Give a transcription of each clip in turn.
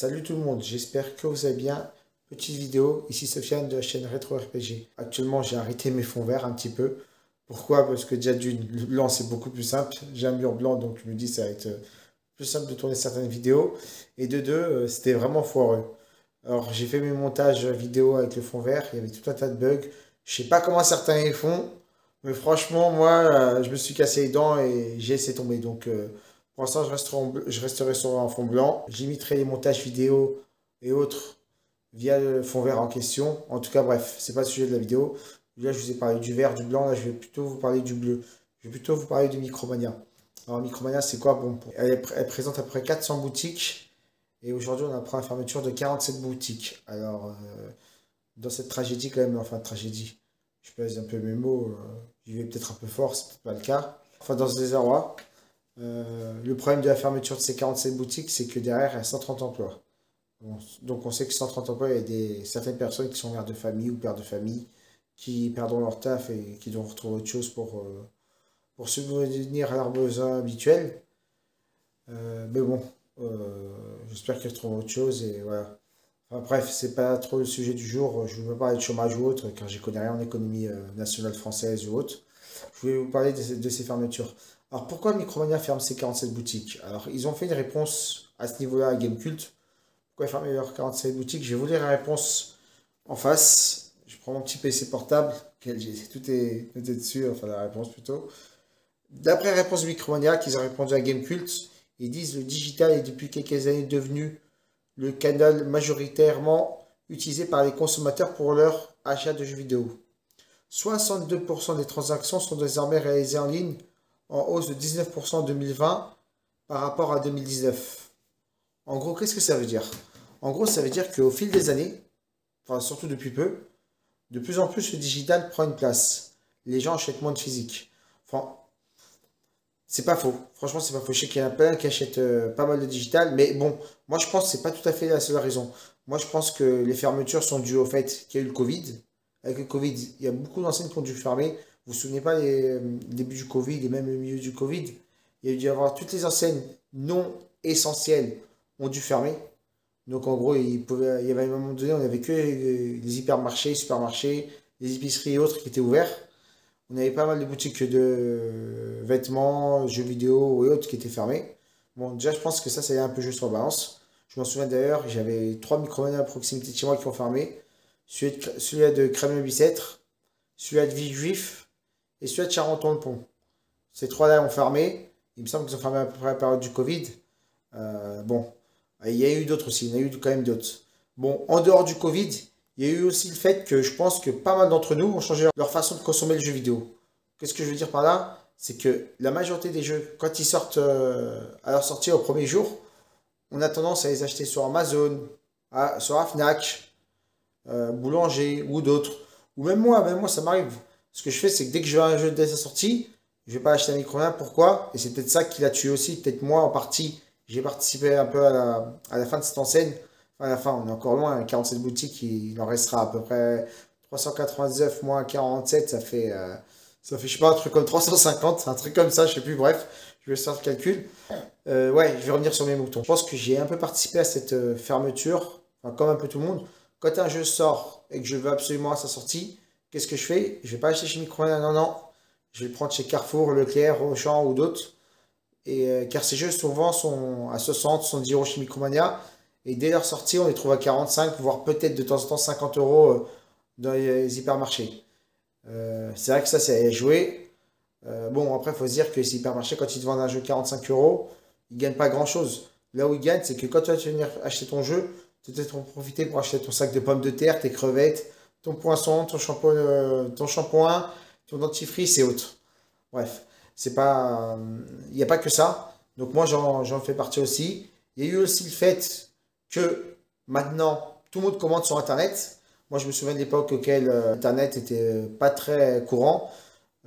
Salut tout le monde, j'espère que vous allez bien. Petite vidéo, ici Sofiane de la chaîne Retro RPG. Actuellement, j'ai arrêté mes fonds verts un petit peu. Pourquoi? Parce que déjà le blanc c'est beaucoup plus simple. J'ai un mur blanc donc je me dis ça va être euh, plus simple de tourner certaines vidéos. Et de deux, euh, c'était vraiment foireux. Alors j'ai fait mes montages vidéo avec le fond vert, il y avait tout un tas de bugs. Je sais pas comment certains les font, mais franchement moi euh, je me suis cassé les dents et j'ai laissé tomber. Donc pour l'instant, je resterai, sur un fond blanc. J'imiterai les montages vidéo et autres via le fond vert en question. En tout cas, bref, c'est pas le sujet de la vidéo. Là, je vous ai parlé du vert, du blanc. Là, je vais plutôt vous parler du bleu. Je vais plutôt vous parler du Micromania. Alors, Micromania, c'est quoi? Bon, elle, est, présente à peu près 400 boutiques. Et aujourd'hui, on apprend la fermeture de 47 boutiques. Alors, euh, dans cette tragédie, quand même, enfin, tragédie, je pèse un peu mes mots. Euh, j'y vais peut-être un peu fort, c'est peut-être pas le cas. Enfin, dans ce désarroi, le problème de la fermeture de ces 47 boutiques, c'est que derrière, il y a 130 emplois. donc on sait que 130 emplois, il y a des, certaines personnes qui sont mères de famille ou pères de famille qui perdront leur taf et qui doivent retrouver autre chose pour, euh, pour subvenir à leurs besoins habituels. Euh, mais bon, j'espère qu'ils retrouveront autre chose et voilà. Enfin, bref, c'est pas trop le sujet du jour. Je ne veux pas parler de chômage ou autre, car je connais rien en économie nationale française ou autre. Je voulais vous parler de ces fermetures. Alors pourquoi Micromania ferme ses 47 boutiques? Alors ils ont fait une réponse à ce niveau-là à Gamecult. Pourquoi ils ferment leurs 47 boutiques? Je vais vous lire la réponse en face. Je prends mon petit PC portable. Tout est noté dessus, enfin la réponse plutôt. D'après la réponse Micromania qu'ils ont répondu à Gamecult, ils disent le digital est depuis quelques années devenu le canal majoritairement utilisé par les consommateurs pour leur achat de jeux vidéo. 62% des transactions sont désormais réalisées en ligne en hausse de 19% en 2020 par rapport à 2019. En gros, qu'est-ce que ça veut dire? En gros, ça veut dire qu'au fil des années, enfin surtout depuis peu, de plus en plus le digital prend une place. Les gens achètent moins de physique. Enfin, c'est pas faux. Franchement, c'est pas faux. Je sais qu'il y en a plein qui achètent euh, pas mal de digital, mais bon, moi je pense que c'est pas tout à fait la seule raison. Moi je pense que les fermetures sont dues au fait qu'il y a eu le Covid. Avec le Covid, il y a beaucoup d'enseignes qui ont dû fermer. Vous vous souvenez pas les euh, débuts du Covid et même le milieu du Covid? Il y a dû y avoir toutes les enseignes non essentielles ont dû fermer. Donc en gros, il, y avait un moment donné, on n'avait que les hypermarchés, supermarchés, les épiceries et autres qui étaient ouverts. On avait pas mal de boutiques de vêtements, jeux vidéo et autres qui étaient fermées. Bon, déjà, je pense que ça, c'est un peu juste en balance. Je m'en souviens d'ailleurs, j'avais trois micro à proximité de chez moi qui ont fermé. Celui-là de Crème Bicêtre, celui-là de Villejuif et celui de Charenton-le-Pont. Ces trois-là ont fermé. Il me semble qu'ils ont fermé à peu près à la période du Covid. Euh, bon, il y a eu d'autres aussi, il y en a eu quand même d'autres. Bon, en dehors du Covid, il y a eu aussi le fait que je pense que pas mal d'entre nous ont changé leur façon de consommer le jeu vidéo. Qu'est-ce que je veux dire par là? C'est que la majorité des jeux, quand ils sortent euh, à leur sortie au premier jour, on a tendance à les acheter sur Amazon, sur la Fnac, euh, Boulanger ou d'autres. Ou même moi, même moi ça m'arrive ce que je fais, c'est que dès que je veux un jeu dès sa sortie, je vais pas acheter un micro Pourquoi? Et c'est peut-être ça qui l'a tué aussi. Peut-être moi, en partie, j'ai participé un peu à la, à fin de cette enseigne. Enfin, à la fin, on est encore loin. 47 boutiques, il en restera à peu près 399 moins 47. Ça fait, euh, ça fait, je sais pas, un truc comme 350. Un truc comme ça, je sais plus. Bref, je vais faire le calcul. Euh, ouais, je vais revenir sur mes moutons. Je pense que j'ai un peu participé à cette euh, fermeture. Comme un peu tout le monde. Quand un jeu sort et que je veux absolument à sa sortie, Qu'est-ce que je fais? Je vais pas acheter chez Micromania, non, non. Je vais le prendre chez Carrefour, Leclerc, Auchan ou d'autres. Et, euh, car ces jeux souvent sont à 60, 70 euros chez Micromania. Et dès leur sortie, on les trouve à 45, voire peut-être de temps en temps 50 euros euh, dans les hypermarchés. Euh, c'est vrai que ça, c'est à jouer. bon, après, il faut se dire que les hypermarchés, quand ils te vendent un jeu 45 euros, ils ne gagnent pas grand-chose. Là où ils gagnent, c'est que quand tu vas venir acheter ton jeu, tu vas en profiter pour acheter ton sac de pommes de terre, tes crevettes, ton poisson, ton shampoing, euh, ton shampoing, ton dentifrice et autres. Bref, c'est pas, il n'y a pas que ça. Donc moi, j'en fais partie aussi. Il y a eu aussi le fait que maintenant, tout le monde commande sur Internet. Moi, je me souviens de l'époque auquel euh, Internet était pas très courant.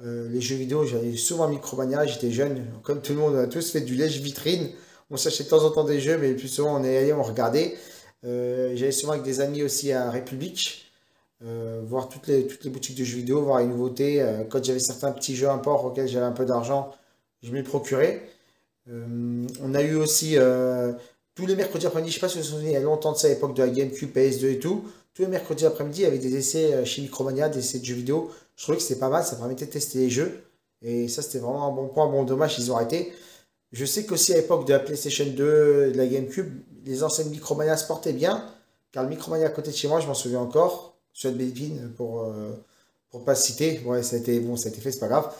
Euh, les jeux vidéo, j'avais souvent Micromania, j'étais jeune. Comme tout le monde, on a tous fait du lèche-vitrine. On s'achetait de temps en temps des jeux, mais plus souvent, on est allé, on regardait. j'allais souvent avec des amis aussi à République. Euh, voir toutes les, toutes les boutiques de jeux vidéo, voir les nouveautés. Euh, quand j'avais certains petits jeux import auxquels j'avais un peu d'argent, je m'y procurais. Euh, on a eu aussi tous les mercredis après-midi, je sais pas si vous vous souvenez, il y a longtemps de ça, à l'époque de la GameCube, PS2 et tout, tous les mercredis après-midi, il y avait des essais chez Micromania, des essais de jeux vidéo. Je trouvais que c'était pas mal, ça permettait de tester les jeux. Et ça, c'était vraiment un bon point. Bon, dommage, ils ont arrêté. Je sais qu'aussi à l'époque de la PlayStation 2, de la GameCube, les anciennes Micromania se portaient bien. Car le Micromania à côté de chez moi, je m'en souviens encore. Sur Belpine, pour, euh, pour pas citer. Ouais, ça a été, bon, ça a été fait, c'est pas grave.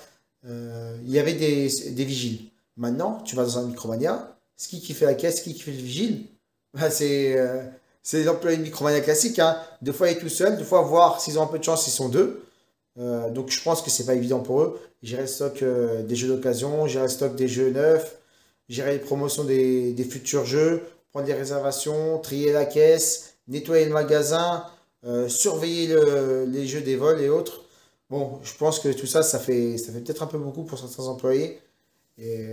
Euh, il y avait des, des, vigiles. Maintenant, tu vas dans un Micromania, ce qui, fait la caisse, qui, qui fait le vigile, bah, c'est euh, c'est l'employé de Micromania classique. Hein. Deux fois, il est tout seul, deux fois, voir s'ils ont un peu de chance, ils sont deux. Euh, donc, je pense que c'est pas évident pour eux. Gérer le stock euh, des jeux d'occasion, gérer le stock des jeux neufs, gérer les promotions des, des futurs jeux, prendre les réservations, trier la caisse, nettoyer le magasin, surveiller le, les jeux des vols et autres. Bon, je pense que tout ça, ça fait, ça fait peut-être un peu beaucoup pour certains employés. Et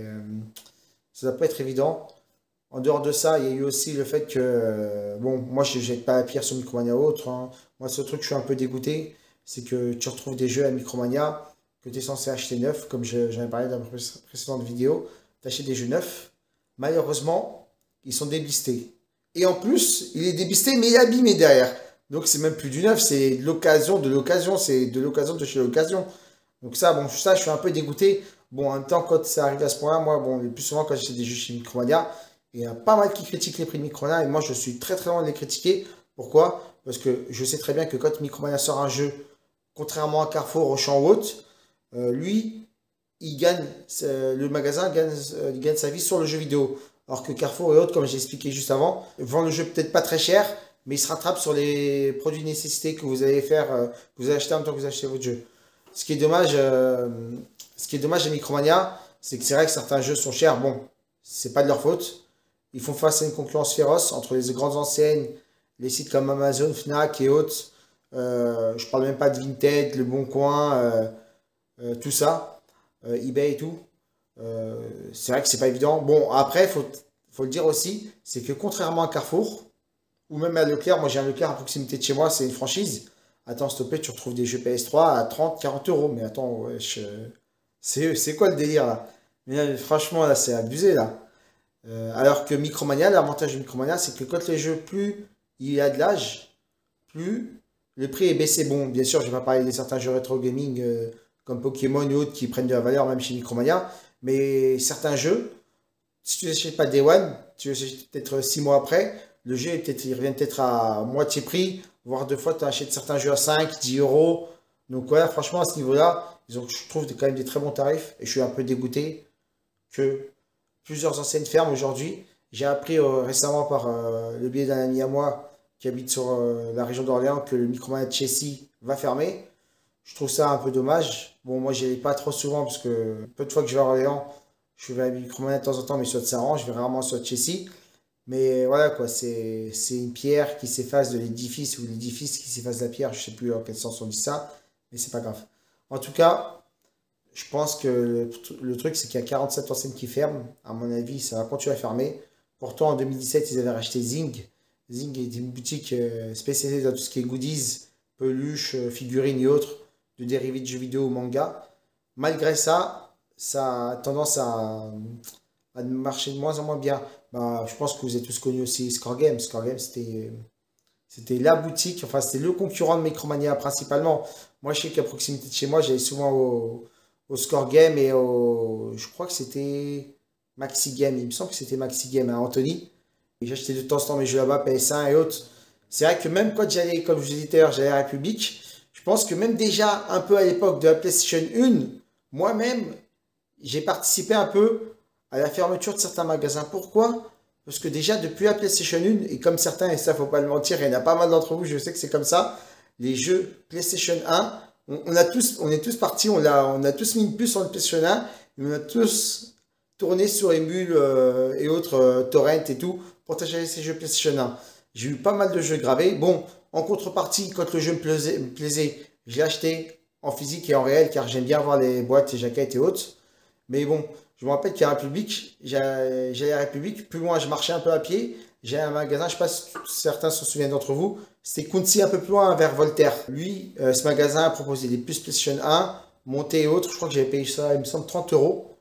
ça ne doit pas être évident. En dehors de ça, il y a eu aussi le fait que, bon, moi je jette pas la pierre sur Micromania ou autre. Hein. Moi, ce truc, je suis un peu dégoûté, c'est que tu retrouves des jeux à Micromania que tu es censé acheter neuf, comme j'en ai parlé dans la précédente vidéo. Tu achètes des jeux neufs. Malheureusement, ils sont déblistés. Et en plus, il est déblisté, mais il est abîmé derrière. Donc, c'est même plus du neuf, c'est l'occasion de l'occasion, c'est de l'occasion de chez l'occasion. Donc, ça, bon, ça, je suis un peu dégoûté. Bon, en même temps, quand ça arrive à ce point-là, moi, bon, le plus souvent, quand j'achète des jeux chez Micromania, il y a pas mal qui critiquent les prix de Micromania et moi je suis très très loin de les critiquer. Pourquoi? Parce que je sais très bien que quand Micromania sort un jeu, contrairement à Carrefour, champ Haute, euh, lui, il gagne, le magasin gagne, euh, gagne sa vie sur le jeu vidéo. Alors que Carrefour et autres, comme j'ai expliqué juste avant, vendent le jeu peut-être pas très cher, mais il se rattrape sur les produits de nécessité que vous allez faire, euh, que vous allez acheter en même temps que vous achetez votre jeu. Ce qui est dommage, ce qui est dommage à Micromania, c'est que c'est vrai que certains jeux sont chers. Bon, c'est pas de leur faute. Ils font face à une concurrence féroce entre les grandes enseignes, les sites comme Amazon, Fnac et autres. Euh, je parle même pas de Vinted, Le Bon Coin, euh, euh, tout ça, eBay et tout. c'est vrai que c'est pas évident. Bon, après, faut, faut le dire aussi, c'est que contrairement à Carrefour, ou même à Leclerc, moi j'ai un Leclerc à proximité de chez moi, c'est une franchise. Attends, stoppé, tu retrouves des jeux PS3 à 30, 40 euros. Mais attends, c'est quoi le délire là? Mais franchement, là, c'est abusé là. Euh, alors que Micromania, l'avantage de Micromania, c'est que quand les jeux, plus il y a de l'âge, plus le prix est baissé. Bon, bien sûr, je vais pas parler de certains jeux rétro gaming euh, comme Pokémon ou autres qui prennent de la valeur même chez Micromania, mais certains jeux, si tu n'achètes pas Day One, tu achètes peut-être 6 mois après, le jeu il revient peut-être à moitié prix, voire deux fois tu achètes certains jeux à 5, 10 euros. Donc voilà, franchement, à ce niveau-là, je trouve quand même des très bons tarifs et je suis un peu dégoûté que plusieurs anciennes fermes aujourd'hui. J'ai appris euh, récemment par euh, le biais d'un ami à moi qui habite sur euh, la région d'Orléans que le microman de Chessy va fermer. Je trouve ça un peu dommage. Bon, moi, j'y allais pas trop souvent parce que peu de fois que je vais à Orléans, je vais à Microman de temps en temps, mais soit de Saran, je vais rarement soit de. Mais voilà, quoi, c'est une pierre qui s'efface de l'édifice ou l'édifice qui s'efface de la pierre. Je sais plus en quel sens on dit ça, mais c'est pas grave. En tout cas, je pense que le, truc, c'est qu'il y a 47 enseignes qui ferment. À mon avis, ça va continuer à fermer. Pourtant, en 2017, ils avaient racheté Zing. Zing est une boutique euh, spécialisée dans tout ce qui est goodies, peluches, euh, figurines et autres, de dérivés de jeux vidéo ou manga. Malgré ça, ça a tendance à, à marcher de moins en moins bien. Bah, je pense que vous avez tous connu aussi Score Game. Score Game, c'était la boutique, enfin c'était le concurrent de Micromania principalement. Moi, je sais qu'à proximité de chez moi, j'allais souvent au, au Score Game et au. Je crois que c'était Maxi Game. Il me semble que c'était Maxi Game à Anthony. J'achetais de temps en temps mes jeux là-bas, PS1 et autres. C'est vrai que même quand j'allais, comme je vous disais j'allais à République, je pense que même déjà un peu à l'époque de la PlayStation 1, moi-même, j'ai participé un peu à la fermeture de certains magasins. Pourquoi? Parce que déjà, depuis la PlayStation 1, et comme certains, et ça faut pas le mentir, il y en a pas mal d'entre vous, je sais que c'est comme ça, les jeux PlayStation 1 on, a tous, on est tous partis, on a, on a tous mis une puce sur le PlayStation 1, on a tous tourné sur Emule euh, et autres euh, torrent et tout pour télécharger ces jeux PlayStation 1. J'ai eu pas mal de jeux gravés. Bon, en contrepartie, quand le jeu me plaisait, me plaisait j'ai acheté en physique et en réel car j'aime bien voir les boîtes, les jaquettes et autres. Mais bon, je me rappelle qu'à République, j'allais à la République, plus loin je marchais un peu à pied, j'ai un magasin, je ne sais pas si certains se souviennent d'entre vous, c'était Kunzi un peu plus loin vers Voltaire. Lui, euh, ce magasin a proposé des puces PlayStation 1, montées et autres. Je crois que j'avais payé ça, il me semble, 30 euros.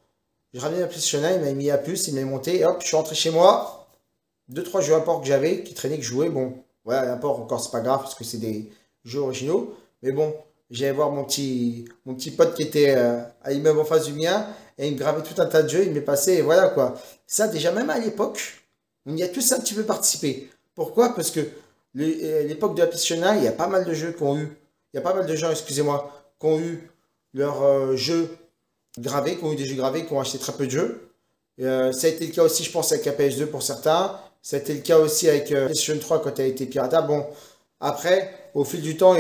J'ai ramené la PlayStation 1, il m'a mis à puce, il m'a monté, et hop, je suis rentré chez moi. deux, trois jeux import que j'avais, qui traînaient, que je jouais. Bon, voilà, l'import encore, c'est pas grave, parce que c'est des jeux originaux. Mais bon, j'allais voir mon petit, mon petit pote qui était euh, à l'immeuble en face du mien, et il me gravait tout un tas de jeux, il m'est passé, et voilà quoi. Ça, déjà, même à l'époque, on y a tous un petit peu participé. Pourquoi? Parce que euh, l'époque de la PlayStation il y a pas mal de jeux qui ont eu, il y a pas mal de gens, excusez-moi, qui ont eu leurs euh, jeux gravés, qui ont eu des jeux gravés, qui ont acheté très peu de jeux. Euh, ça a été le cas aussi, je pense, avec la PS2 pour certains. Ça a été le cas aussi avec la PlayStation 3 quand elle a été piratable. Bon, après, au fil du temps,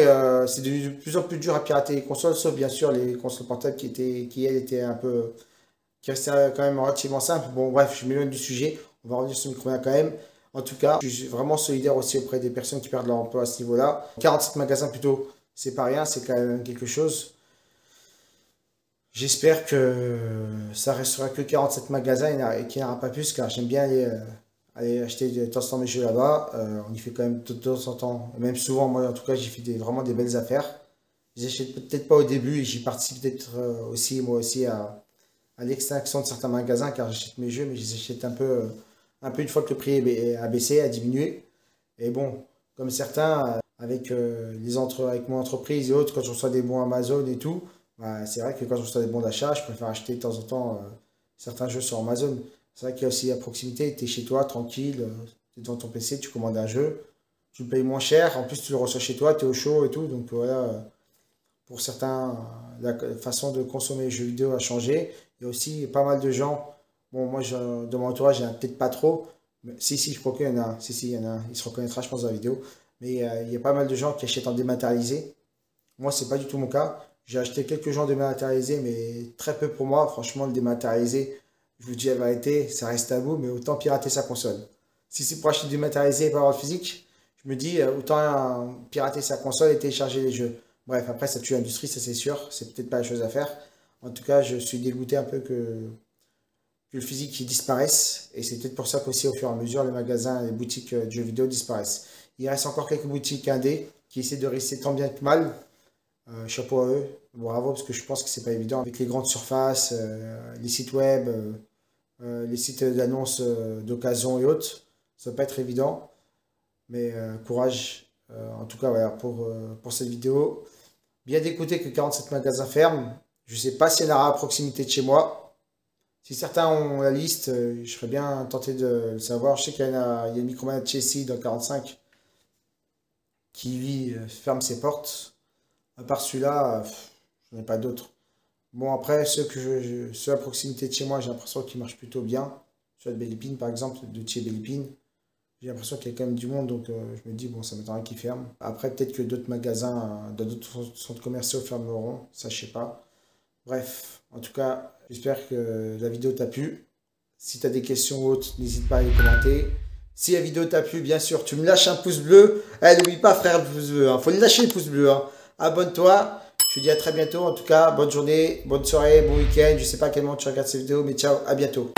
c'est devenu de plus en plus dur à pirater les consoles, sauf bien sûr les consoles portables qui, étaient, qui elles, étaient un peu. Qui restaient quand même relativement simples. Bon, bref, je m'éloigne du sujet. On va revenir sur le micro quand même. En tout cas, je suis vraiment solidaire aussi auprès des personnes qui perdent leur emploi à ce niveau-là. 47 magasins plutôt, c'est pas rien, c'est quand même quelque chose. J'espère que ça restera que 47 magasins et qu'il n'y aura pas plus, car j'aime bien aller, euh, aller acheter de temps en temps mes jeux là-bas. Euh, on y fait quand même de temps en temps, même souvent, moi en tout cas, j'y fais des, vraiment des belles affaires. J'achète peut-être pas au début et j'y participe peut-être euh, aussi, moi aussi, à, à l'extinction de certains magasins, car j'achète mes jeux, mais je les achète un peu un peu une fois que le prix a baissé, a diminué. Et bon, comme certains, euh, avec, euh, les entre, avec mon entreprise et autres, quand je reçois des bons Amazon et tout, bah, c'est vrai que quand je reçois des bons d'achat, je préfère acheter de temps en temps euh, certains jeux sur Amazon. C'est vrai qu'il y a aussi la proximité, tu es chez toi, tranquille, tu es devant ton PC, tu commandes un jeu, tu le payes moins cher, en plus tu le reçois chez toi, tu es au chaud et tout. Donc voilà, pour certains, la façon de consommer les jeux vidéo a changé. Il y a aussi pas mal de gens Bon, moi, je, mon entourage, il n'y en a peut-être pas trop. Si, si, je crois qu'il y en a. Si, si, il y en a. Il se reconnaîtra, je pense, dans la vidéo. Mais euh, il y a pas mal de gens qui achètent en dématérialisé. Moi, c'est pas du tout mon cas. J'ai acheté quelques gens dématérialisés, mais très peu pour moi. Franchement, le dématérialisé, je vous dis la vérité, ça reste à vous, mais autant pirater sa console. Si c'est pour acheter dématérialisé et pas avoir physique, je me dis, euh, autant euh, pirater sa console et télécharger les jeux. Bref, après, ça tue l'industrie, ça c'est sûr. C'est peut-être pas la chose à faire. En tout cas, je suis dégoûté un peu que le physique disparaisse. Et c'est peut-être pour ça qu'aussi, au fur et à mesure, les magasins, les boutiques euh, de jeux vidéo disparaissent. Il reste encore quelques boutiques indées qui essaient de rester tant bien que mal. Euh, chapeau à eux, bravo, parce que je pense que c'est pas évident avec les grandes surfaces, euh, les sites web, les sites d'annonces d'occasion et autres. Ça va pas être évident. Mais courage, en tout cas, pour, pour cette vidéo. Bien d'écouter que 47 magasins ferment. Je sais pas s'il y en aura à proximité de chez moi. Si certains ont la liste, euh, je serais bien tenté de le savoir. Je sais qu'il y, a, une Microman Chelsea dans 45 qui, lui, euh, ferme ses portes. À part celui-là, je n'en ai pas d'autres. Bon, après, ceux, que je, ceux à proximité de chez moi, j'ai l'impression qu'ils marchent plutôt bien. Celui de Bélépine, par exemple, de Thier Bélépine. J'ai l'impression qu'il y a quand même du monde, donc euh, je me dis, bon, ça m'étonnerait qu'ils ferment. Après, peut-être que d'autres magasins, d'autres centres commerciaux fermeront, ça, je sais pas. Bref, en tout cas, j'espère que la vidéo t'a plu. Si tu as des questions autres, n'hésite pas à les commenter. Si la vidéo t'a plu, bien sûr, tu me lâches un pouce bleu. Eh, n'oublie pas, frère, le pouce bleu. Hein. Faut lâcher le pouce bleu. Hein. Abonne-toi. Je te dis à très bientôt. En tout cas, bonne journée, bonne soirée, bon week-end. Je sais pas à quel moment tu regardes cette vidéo, mais ciao, à bientôt.